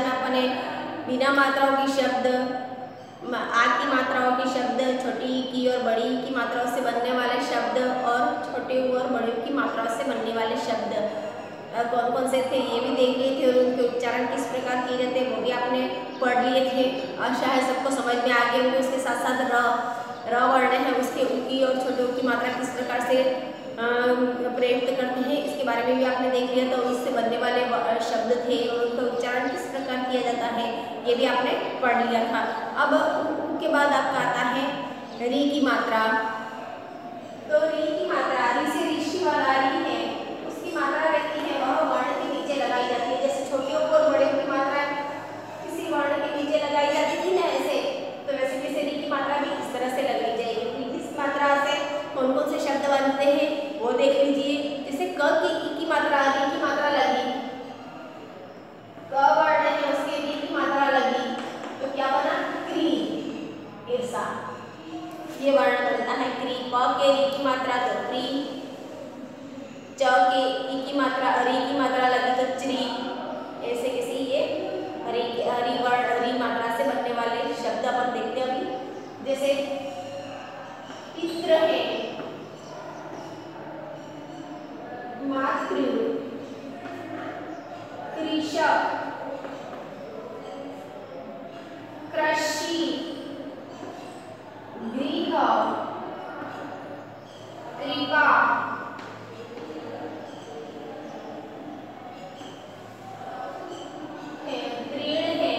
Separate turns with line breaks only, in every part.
में अपने बिना मात्राओं की शब्द आ की मात्राओं के शब्द, छोटी की और बड़ी की मात्राओं से बनने वाले शब्द और छोटे और बड़े की मात्राओं से बनने वाले शब्द। कौन कौन से थे? ये भी देख लिए थे और उनके उच्चारण किस प्रकार किए जाते हैं, वो भी आपने पढ़ लिए थे। और शायद सबको समझ में आ गए होंगे, उसके साथ साथ र र वर्ण है, उसके उकी और छोटे की मात्रा किस प्रकार से प्रयुक्त करते हैं। इसके बारे में भी आपने देख लिया तो इससे बनने वाले शब्द थे और उनका उच्चारण किस प्रकार किया जाता है, ये भी आपने पढ़ लिया था। अब उसके बाद आपका आता है री की मात्रा। तो री की मात्रा, री से ऋषि वाला री है, उसकी मात्रा रहती है वह वर्ण के नीचे लगाई जाती है जैसे छोटे और बड़े की मात्रा किसी वर्ण के नीचे लगाई जाती थी ना ऐसे तो वैसे वैसे री की मात्रा भी इस तरह से लगाई जाएगी इस मात्रा से कौन कौन से शब्द बनते हैं वो देख लीजिए जैसे क की ई की मात्रा री की मात्रा लगी क वर्ण है उसके री की मात्रा लगी तो क्या बना क्री ऐसा ये वर्ण बनता है क्री प के री की मात्रा तो क्री च के ई की मात्रा हरी की मात्रा लगी तो च्री ऐसे कैसे ये हरी हरी वर्ण, हरी मात्रा से बनने वाले शब्द अपन देखते हैं अभी। जैसे पित्र है। मातृ कृषक कृषि गृह कृपा है तृण है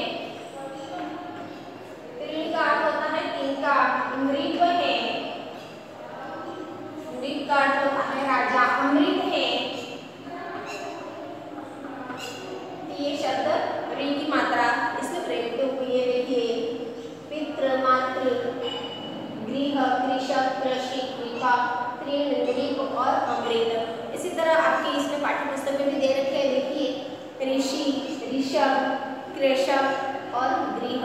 तृण का अर्थ होता है तिनका मृग है मृग का अर्थ होता है राजा अमृत है ये शब्द री की मात्रा इसमें प्रयुक्त हुई है देखिए पितृ मातृ गृह कृषक कृषि कृपा तृण नृप और अमृत इसी तरह आपके इसमें पाठ्य पुस्तक में भी दे रखे हैं देखिए ऋषि ऋषभ कृषक और गृह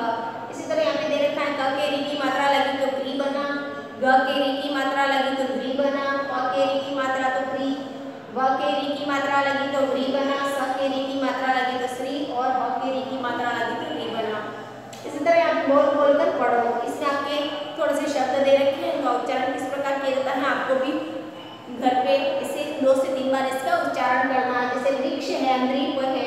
इसी तरह यहाँ पे दे रखा है क के री की मात्रा लगी तो ग्री बना ग के री की मात्रा लगी तो ग्री बना प के री की मात्रा तो ग्री व के री की मात्रा लगी तो ग्री बना स के री की मात्रा लगी तो श्री और ह के री की मात्रा लगी तो री बना इसी तरह आप बोल बोल कर पढ़ो इसमें आपके थोड़े से शब्द दे रखे हैं उनका उच्चारण किस प्रकार किया जाता है आपको भी घर पे इसे दो से तीन बार इसका उच्चारण करना जैसे वृक्ष है नृप है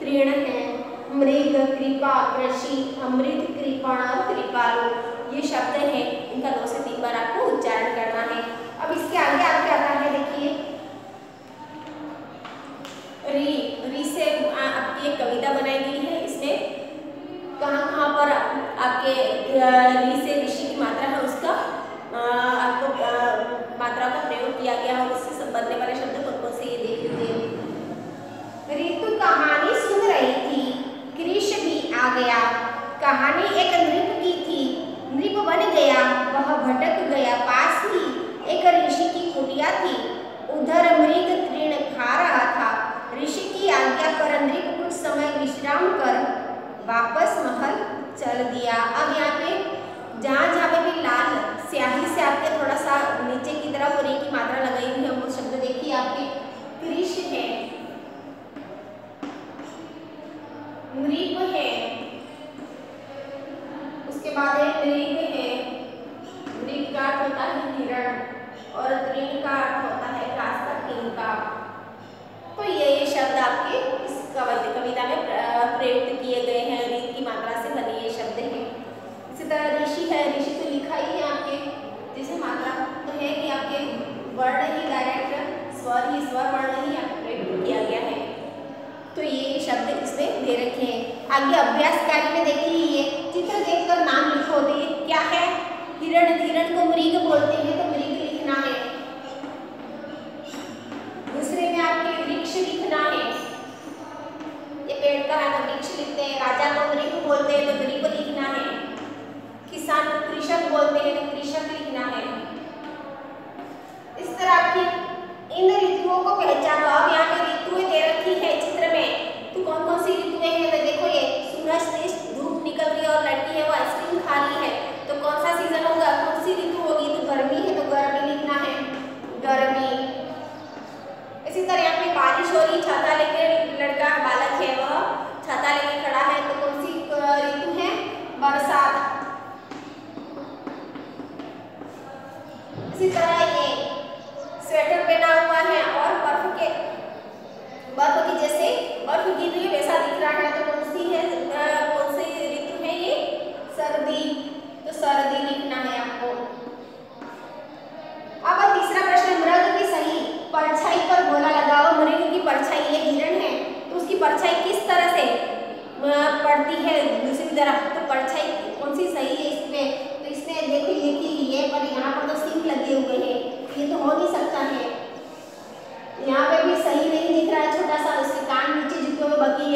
तृण है मृग कृपा कृषि अमृत कृपण कृपालु ये शब्द है इनका दो से तीन बार आपको उच्चारण करना है अब इसके आगे आपके आता है देखिए री री से आपकी एक कविता बनाई गई है इसमें कहाँ कहाँ पर आपके री से ऋषि की मात्रा है उसका आपको मात्रा का प्रयोग किया गया और उससे बनने वाले शब्द कौन कौन से ये देख लीजिए ऋतु कहानी सुन रही थी कृष भी आ गया कहानी एक नृप की थी नृप बन गया वह भटक गया पास ही एक ऋषि की कुटिया थी उधर मृग तृण खा रहा था ऋषि की आज्ञा पर नृप कुछ समय विश्राम कर वापस महल चल दिया अब यहाँ पे जहाँ जहाँ पे भी लाल स्याही से आपके थोड़ा सा नीचे की तरफ़ रे की मात्रा लगाई हुई है वो शब्द देखिए आपके कृष है मृग है उसके बाद है। मृग का अर्थ होता है हिरण? और तृण का अर्थ होता है कास्ता किंका तो ये ये शब्द आपके इस कविता में प्रयुक्त किए गए हैं। रीत की मात्रा से बने ये शब्द हैं। इसी तरह ऋषि है। ऋषि तो लिखा ही है आपके। जैसे मात्रा तो है कि आपके वर्ण ही डायरेक्ट स्वर ही स्वर वर्ण ही प्रयुक्त किया गया है। तो ये शब्द इसमें दे रखे हैं। आगे अभ्यास कार्य में देखिए ये। चित्र देखकर नाम लिखो देख क्या है? हिरण हिरण को मृग बोलते हैं तो मृग लिखना है दूसरे में आपके वृक्ष लिखना है ये पेड़ का है तो वृक्ष लिखते हैं राजा को नृप बोलते हैं तो नृप लिखना है किसान को कृषक बोलते हैं तो कृषक लिखना है इस तरह की इन ऋतुओं को पहचानो अब यहाँ पे ऋतुएँ दे रखी है चित्र में तो कौन कौन सी ऋतुएँ हैं तो देखो ये सूरज तेज धूप निकल रही है और लड़की है वो आइसक्रीम खा रही है तो कौन सा सीज़न होगा कौन सी ऋतु होगी तो गर्मी है इसी तरह ये स्वेटर पहना हुआ है और बर्फ़ के, बर्फ़ की जैसे बर्फ़ गिर रही है, वैसा दिख रहा है। तो कौन सी है कौन सी ऋतु है ये? सर्दी। तो सर्दी लिखना है आपको। अब तीसरा प्रश्न, मृग की सही परछाई पर गोला लगाओ। मृग की परछाई ये हिरण है। तो उसकी परछाई किस तरह से पड़ती है? दूसरी तरफ़ तो परछाई कौन सी सही है इसमें? तो इसमें देखो ये की ये पर यहाँ पर तो सिंह लगे हुए हैं ये तो हो नहीं सकता है यहाँ पे भी सही नहीं दिख रहा है छोटा सा उसके कान नीचे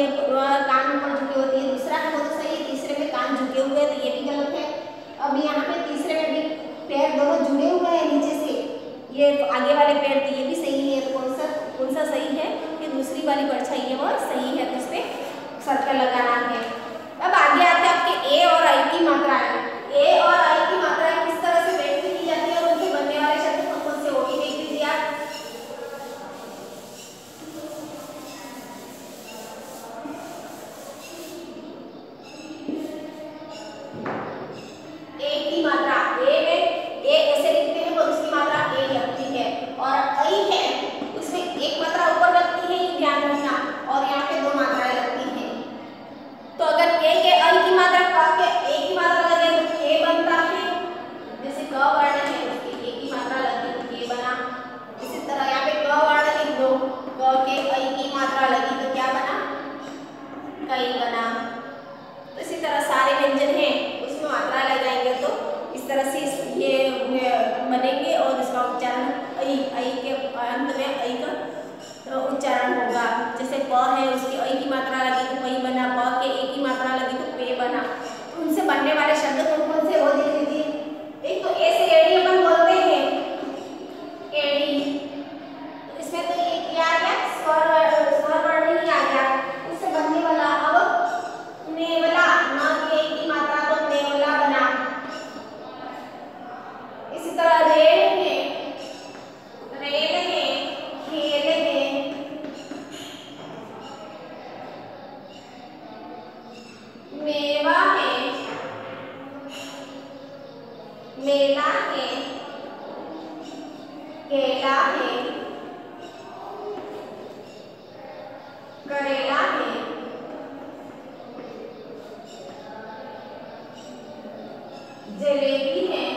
झुके है कान ऊपर झुके होती है, दूसरा है तो सही है, तीसरे में कान झुके हुए हैं तो ये भी गलत है। अब यहाँ पे तीसरे में भी पैर दोनों जुड़े हुए हैं नीचे से। ये आगे वाले पैर तो ये भी सही है तो कौन सा कौन सा सही है ये दूसरी वाली परछाई है, वो सही है तो उस पर सर्कल लगाना है अब आगे आते हैं आपके ए और आई की मात्राएँ ए और आई की मात्राएँ किस तरह से व्यक्त की जाती है और उनके बनने वाले शब्द कौन कौन से वो भी देख लीजिए आप ए की मात्रा ए में ए ऐसे लिखते हैं और उसकी मात्रा ए लगती है और आई है उसमें एक मात्रा ऊपर लगती है ये ध्यान रखना और यहाँ पे दो मात्राएँ लगती हैं तो अगर ए के आई की मात्रा क के ए की मात्रा लगे तो ए बनता है जैसे क वर्ण है उसकी ए की मात्रा लगी तो के बना इसी तरह यहाँ पे क वर्ण लिख दो क के आई की मात्रा लगी तो क्या बना कई बना तो इसी तरह सारे व्यंजन हैं उसमें मात्रा लगाएँगे तो इस तरह से ये बनेंगे और इसका उच्चारण आई आई के अंत में आई का उच्चारण होगा जैसे प है उसकी आई की मात्रा लगी तो पई बना प के ए की मात्रा लगी तो पे बना तो उनसे बनने वाले शब्द कौन कौन से वो देख लीजिए एक तो ए से एड़ी अपन बोलते हैं एड़ी तो इसमें तो ये क्या आ गया स्वर स्वर वर्ण ही आ गया उससे बनने वाला अब नेवला न के की मात्रा तो नेवला बना इसी तरह रेल है रेल है खेल है मेवा है मेला है केला है करेला है। जलेबी है।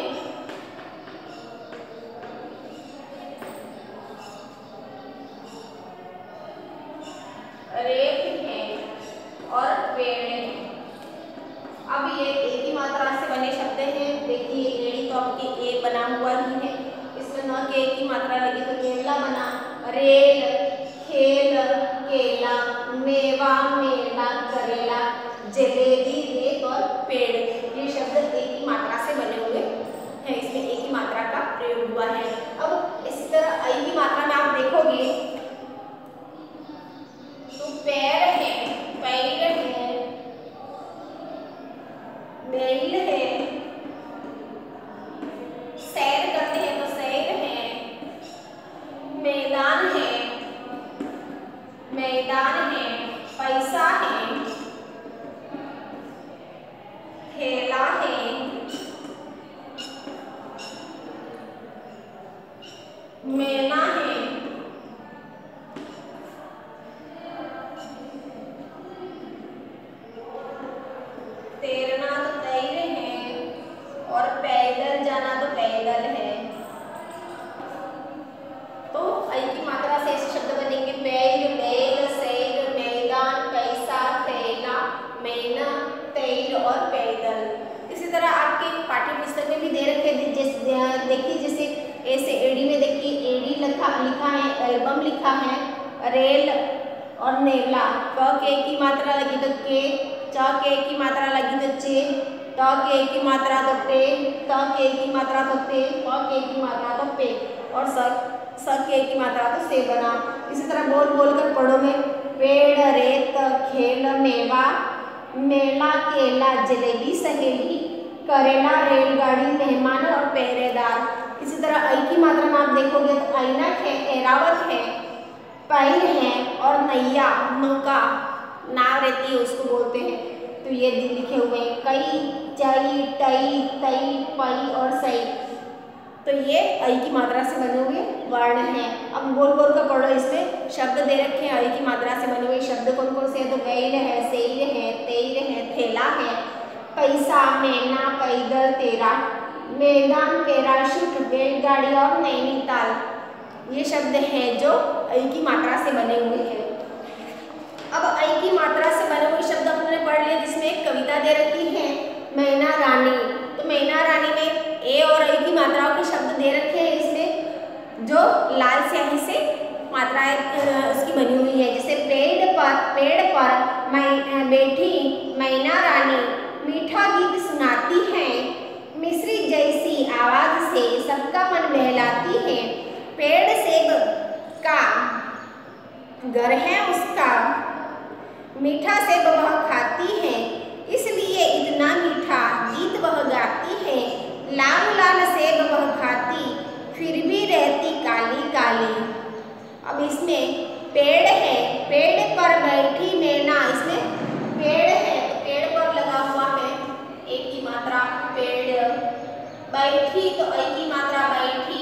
अब ये ए की मात्रा से बने शब्द हैं। देखिए तो आपके ए बना हुआ ही इसमें न की मात्रा लगी तो केला बना, रेल, खेल केला मेवा मेला करेला जलेबी रेत और पेड़ ये शब्द ए की मात्रा से बने हुए हैं इसमें ए की मात्रा का प्रयोग हुआ है अब इसी तरह आई की मात्रा में आप देखोगे तो पैर है पैर है बैल है सैर करते हैं तो सैर है मैदान है मैदान है पैसा है खेला है मेला है तैरना तो तैर है और पैदल जाना तो पैदल है तो आई की मात्रा से ऐसे शब्द बनेंगे पैर बैल सैर मैदान पैसा थैला मैना तैर और पैदल इसी तरह आपके पाठ्य पुस्तक में भी दे रखे थे जैसे देखिए जैसे ऐसे एडी में देखिए एडी लिखा लिखा है एल्बम लिखा है रेल और नेवला। क के की मात्रा लगी तो के, च के की मात्रा लगी तो चे, ट के की मात्रा तो टे त के की मात्रा तो ते प के की मात्रा तो पे, और स स के की मात्रा तो से बना। इसी तरह बोल बोल कर पढ़ो में, पेड़, रेत, खेल, मेवा, मेला, केला, जलेबी, सहेली, करेला, रेलगाड़ी, मेहमान और पहरेदार। इसी तरह आई की मात्रा में आप देखोगे तो ऐनक है एरावत है पैर है और नैया, नौका नाव रहती है उसको बोलते हैं। तो ये लिखे हुए हैं, कई, चई, टई, तई, पई और सई। तो ये अई की मात्रा से बने हुए वर्ण हैं। अब गोल गोल का पढ़ो इसमें, शब्द दे रखे हैं अई की मात्रा से बने हुए शब्द कौन कौन से हैं? तो गैल है, सेर है, तेर है, थैला है। पैसा, मैना, पैदल, तेरा। मैदान तेरा पैराशूट, बैलगाड़ी और नैनीताल। ये शब्द हैं जो अई की मात्रा से बने हुए हैं। अब अई की मात्रा से बने हुए शब्द हमने पढ़ लिए, जिसमें एक कविता दे रखी है, मैना रानी। तो मैना रानी में ए और ए की मात्राओं के शब्द दे रखे हैं, इसमें जो लाल स्याही से मात्राएँ उसकी बनी हुई है, जैसे पेड़ पर पेड़ पर मैं बैठी मैना रानी, मीठा गीत सुनाती है, मिश्री जैसी आवाज़ से सबका मन बहलाती है। पेड़ सेब का घर है उसका। मीठा सेब वह खाती है, इसलिए इतना मीठा गीत वह गाती है। लाल लाल सेब वह खाती, फिर भी रहती काली काली। अब इसमें पेड़ है, पेड़ पर बैठी मैना, इसमें पेड़ है, पेड़ पर लगा हुआ है। एक की मात्रा पेड़, बैठी तो एक की मात्रा बैठी।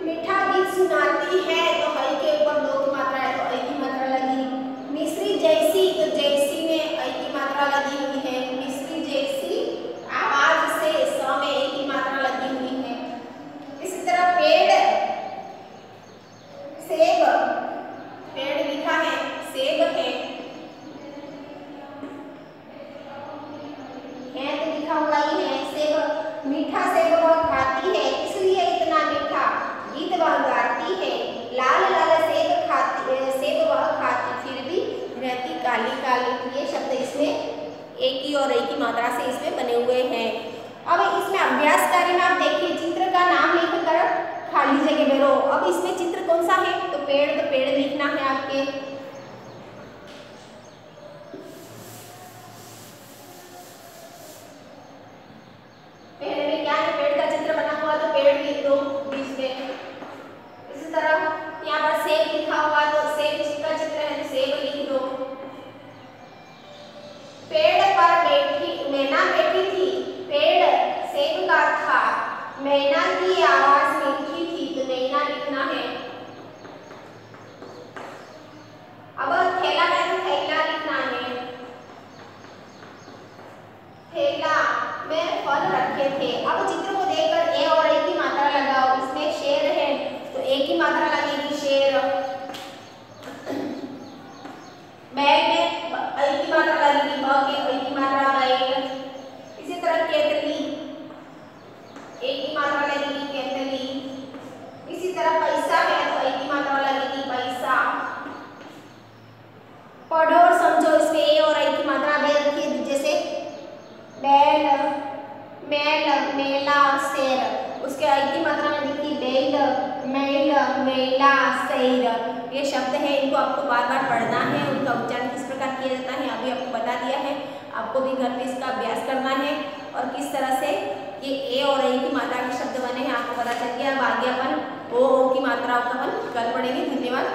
मीठा गीत सुनाती है तो हई के ऊपर दो की मात्रा है तो हई की मात्रा लगी मिश्री जैसी तो जैसी में अ की मात्रा लगी हुई है मिश्री जैसी आवाज़ से स में ए की मात्रा लगी हुई है इसी तरह पेड़ सेब पेड़ लिखा है सेब है है तो लिखा हुआ ही है सेब मीठा सेब वह खाती है इसलिए इतना मीठा गीत वह गाती है लाल लाल सेब खाती सेब वह खाती फिर भी रहती काली काली ये शब्द इसमें एक ही और एक ही मात्रा से इसमें बने हुए हैं। अब इसमें अभ्यास कार्य में आप देखिए, चित्र का नाम लिखकर खाली जगह भरो अब इसमें चित्र कौन सा है? तो पेड़ तो पेड़ लिखना है आपके पेड़ में क्या है पेड़ का चित्र बना हुआ तो पेड़ लिख दो बीच में इसी तरह यहाँ पर सेब लिखा हुआ तो सेब का चित्र है तो सेब लिख दो पेड़ पर बैठी मैना बैठी थी पेड़ सेब का था मैना की आवाज़ मीठी थी तो मैना लिखना है अब थैला है तो थैला लिखना है थैला में फल रखे थे अब चित्र को देखकर ए और ए की मात्रा लगाओ इसमें शेर है तो ए की मात्रा लगेगी शेर बैग में अ की मात्रा लगेगी ब के अ की मात्रा बैग इसी तरह केतली ए की मात्रा लगेगी केतली इसी तरह पैसा है तो अ की मात्रा लगेगी पैसा पढ़ो और समझो इसमें ए और आई की मात्रा दे रखी है जैसे बैल मेल मेला शेर उसके आई की मात्रा में देखिए बैल मेल मेला शेर ये शब्द है इनको आपको बार बार पढ़ना है उनका उच्चारण किस प्रकार किया जाता है अभी आपको बता दिया है आपको भी घर पे इसका अभ्यास करना है और किस तरह से ये ए और ए की मात्रा के शब्द बने हैं, आपको पता चल गया। अब आगे अपन ओ ओ की मात्राओं को अपन कर पड़ेंगे धन्यवाद।